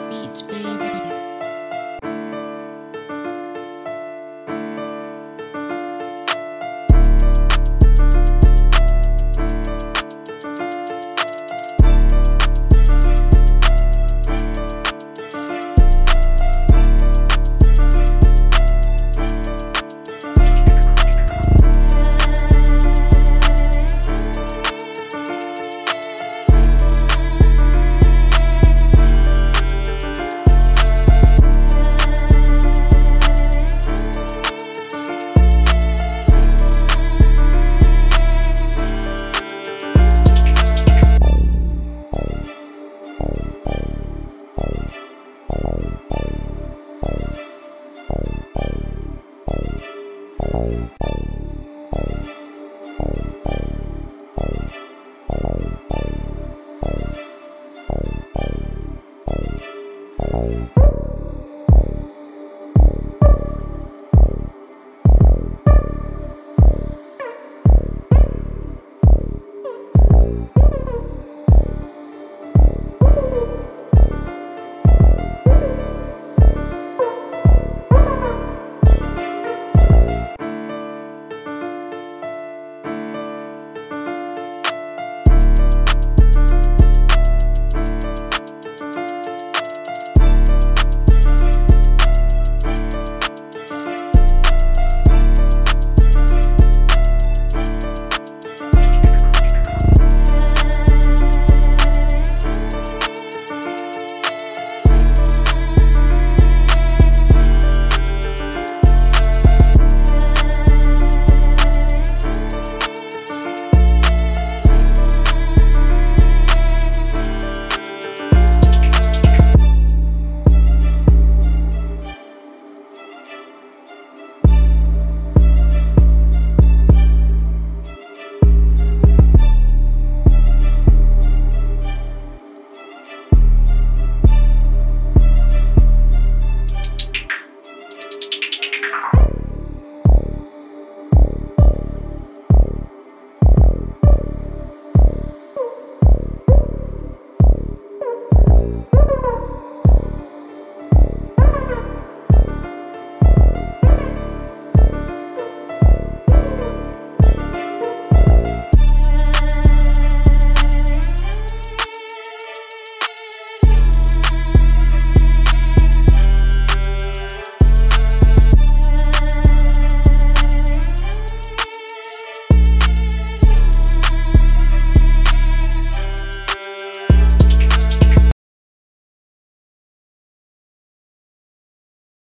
beats, baby. Thank